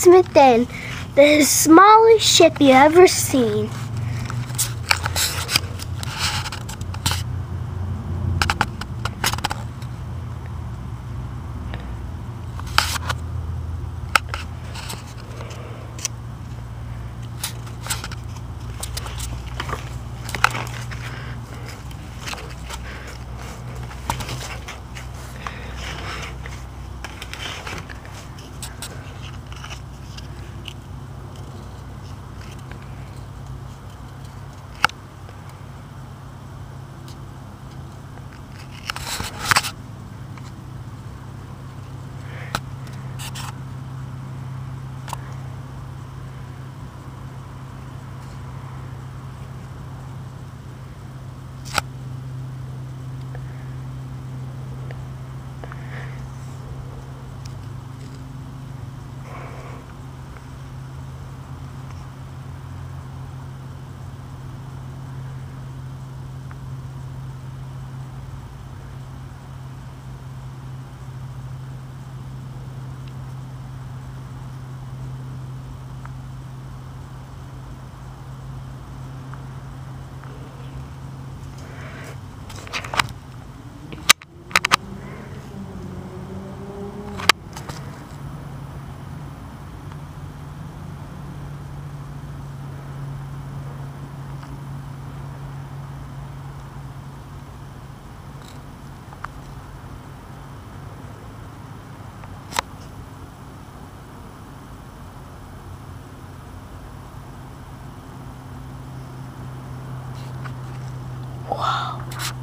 Smith the smallest ship you ever seen. 와우.